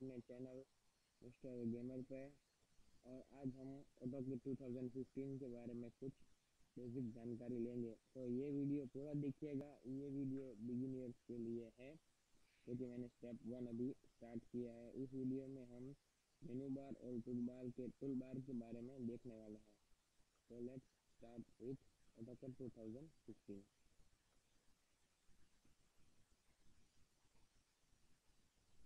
अपने channel mister gamer पे। और आज हम ऑटोकिट 2015 के बारे में कुछ बेसिक जानकारी लेंगे। तो ये वीडियो पूरा देखिएगा। ये वीडियो बिगिनर्स के लिए है क्योंकि मैंने स्टेप वन अभी स्टार्ट किया है। इस वीडियो में हम मेनू बार और टूल बार के टूल बार के बारे में देखने वाले हैं। तो let's start with AutoCAD 2015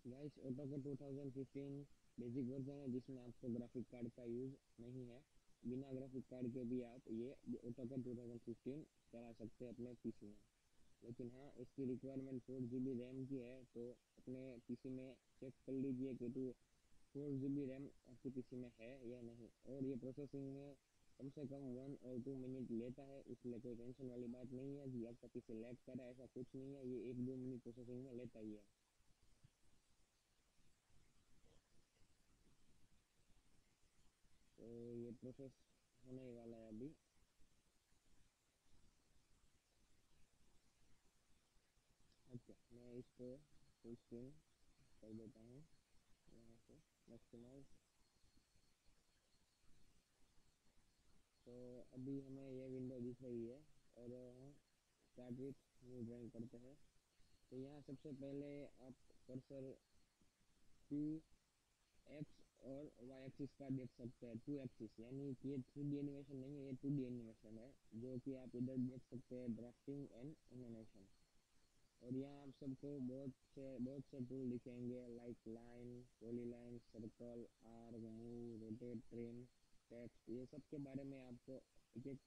guys auto का 2015 बेसिक वर्जन है जिसमें आपको ग्राफिक कार्ड का यूज़ नहीं है। बिना ग्राफिक कार्ड के भी आप ये ऑटो का 2015 चला सकते हैं अपने पीसी में। लेकिन हाँ इसकी requirement four G B RAM की है तो अपने पीसी में चेक कर लीजिए कि फोर जी बी रैम आपके पीसी में है या नहीं। और ये प्रोसेसिंग में कम से कम वन और टू मिनट लेता है, इसलिए कोई टेंशन वाली बात नहीं है कि आपका पीसी लैग कर रहा है, ऐसा कुछ नहीं है। ये एक दो मिनट प्रोसेसिंग में लेता ही है तो ये प्रोसेस होने ही वाला है अभी अच्छा मैं इसको फुल स्क्रीन कर देता हूँ यहाँ से मैक्सिमाइज तो अभी हमें ये विंडो दिख रही है और स्टार्ट विथ न्यू ड्राइंग करते हैं तो यहाँ सबसे पहले आप कर्सर पी एक्सिस का देख सकते हैं टू एक्सिस यानी कि ये थ्री डी एनिमेशन नहीं है, ये टू डी एनिमेशन है, जो कि आप इधर देख सकते हैं ड्राफ्टिंग एंड एनिमेशन और यहाँ आप सबको बहुत से बहुत से टूल दिखेंगे like line poly line circle arc move rotate trim text ये सब के बारे में आपको एक एक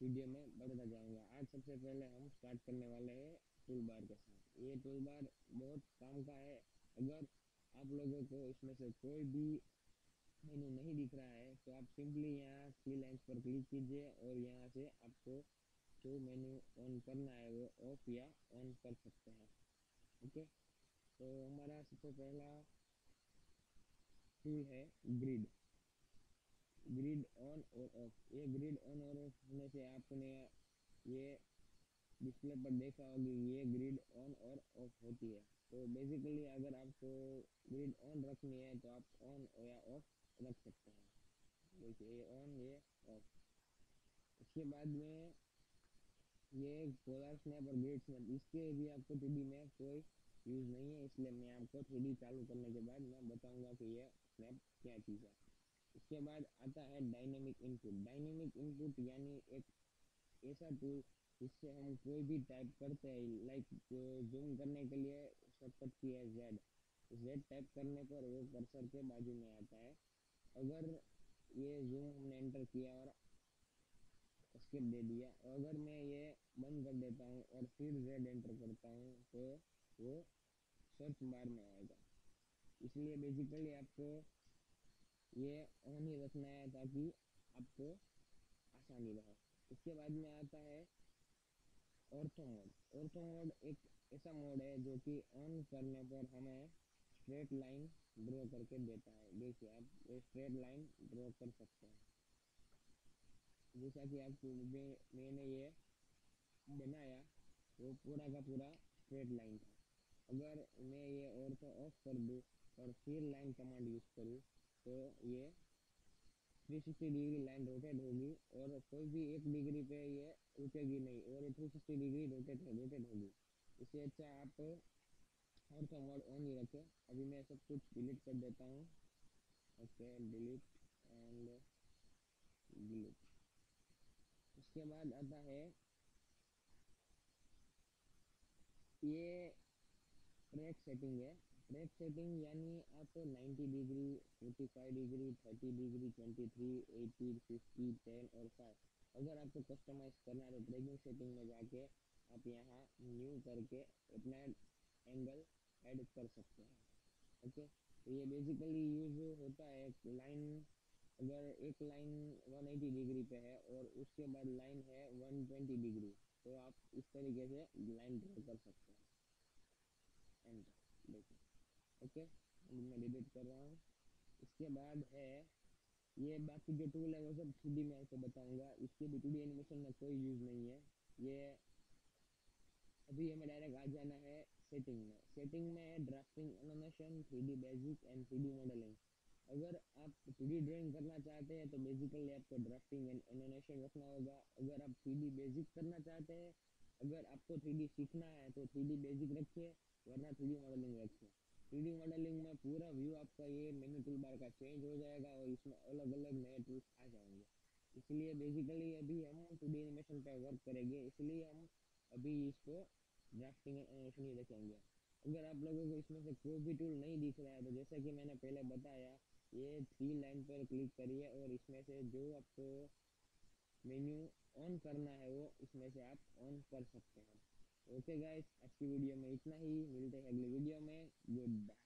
वीडियो में बताता जाऊँगा। आज सबसे पहले हम स्टार्ट करने वाले हैं टूल बार के साथ। ये टूल बार बहुत काम का है। अगर आप लोगों को इसमें से कोई भी मेनू नहीं दिख रहा है। तो आप सिंपली यहाँ थ्री लाइन्स पर क्लिक कीजिए और यहाँ से आपको जो मेनू ऑन करना है वो ऑफ़ या ऑन कर सकते हैं। ओके तो हमारा सबसे पहला टूल है ग्रिड ग्रिड ऑन और ऑफ़ ये ग्रिड ऑन और ऑफ़ होने से आपने ये डिस्प्ले पर देखा होगी ये ग्रिड ऑन और ऑफ़ होती है। तो बेसिकली अगर आपको ग्रिड ऑन रखनी है तो आप ऑन या ऑफ़ रख सकते हैं देखिए ये ऑन ये ऑफ़ इसके बाद में ये पोलर स्नैप और ग्रिड स्नैप इसके भी आपको थ्री में कोई यूज़ नहीं है इसलिए मैं आपको थ्री चालू करने के बाद मैं बताऊँगा कि ये स्नैप क्या चीज़ है इसके बाद आता है डायनेमिक इनपुट डायनेमिक इनपुट यानी एक ऐसा टूल जिससे हम कोई भी टाइप करते हैं लाइक जूम करने के लिए शॉर्टकट की है जेड जेड टाइप करने पर वो कर्सर के बाजू में आता है अगर ये जूम हमने एंटर किया और स्किप दे दिया अगर मैं ये बंद कर देता हूँ और फिर जेड एंटर करता हूँ तो वो सर्च बार में आएगा। इसलिए बेसिकली आपको ये ऑन ही रखना है ताकि आपको आसानी रहे। इसके बाद में आता है ऑर्थो मोड ऑर्थो मोड एक ऐसा मोड है जो कि ऑन करने पर हमें स्ट्रेट लाइन ड्रॉ करके देता है। देखिए आप, ये स्ट्रेट लाइन ड्रॉ कर सकते हैं। जैसा कि आपको मैंने ये बनाया, वो पूरा का पूरा स्ट्रेट लाइन था। अगर मैं ये और तो ऑफ़ कर दूँ और फिर लाइन कमांड यूज़ करूँ तो ये 360 डिग्री लाइन रोटेट होगी और कोई भी एक डिग्री पे ये रुकेगी नहीं और ये 360 डिग्री रोटेट रोटेट होगी। इससे अच्छा आप तो मोड ऑन ही रखें। अभी मैं सब कुछ डिलीट कर देता हूँ। ओके डिलीट एंड डिलीट उसके बाद आता है, ये ट्रैक सेटिंग है। ट्रैक सेटिंग यानी आप 90 डिग्री 45 डिग्री 30 डिग्री 23 80 50 10 और 5 अगर आपको कस्टमाइज करना है तो ट्रैकिंग सेटिंग में जाके आप यहाँ न्यू करके अपना एंगल ऐड कर सकते हैं ओके तो ये बेसिकली यूज़ होता है लाइन अगर एक लाइन 180 डिग्री पे है और उसके बाद लाइन है 120 डिग्री तो आप इस तरीके से लाइन ड्रॉ कर सकते हैं। एंड देखिए ओके मैं डिलीट कर रहा हूँ। इसके बाद है, ये बाकी जो टूल है वो सब थ्री में आपको बताऊँगा। इसके भी टू एनिमेशन में कोई यूज़ नहीं है। ये, अभी हमें डायरेक्ट आ जाना है सेटिंग में सेटिंग में है drafting animation three D basic and three D modelling अगर आप थ्री डी ड्राइंग करना चाहते हैं तो बेसिकली आपको ड्राफ्टिंग एंड एनिमेशन रखना होगा। अगर आप थ्री डी बेसिक करना चाहते हैं, अगर आपको थ्री डी सीखना है तो थ्री डी बेसिक रखिए, वरना थ्री डी मॉडलिंग रखिए। थ्री डी मॉडलिंग में पूरा व्यू आपका ये मेन्यू टूल बार का चेंज हो जाएगा और इसमें अलग अलग नए टूल्स आ जाएँगे। इसलिए बेसिकली अभी हम डी एनिमेशन पर वर्क करेंगे। इसलिए हम अभी इसको ड्राफ्टिंग एंड एनिमेशन ही रखेंगे अगर आप लोगों को इसमें से कोई भी टूल नहीं दिख रहा है तो जैसा कि मैंने पहले बताया, ये थ्री लाइन पर क्लिक करिए और इसमें से जो आपको मेन्यू ऑन करना है, वो इसमें से आप ऑन कर सकते हैं। ओके गाइस आज की वीडियो में इतना ही। मिलते हैं अगली वीडियो में। Good bye.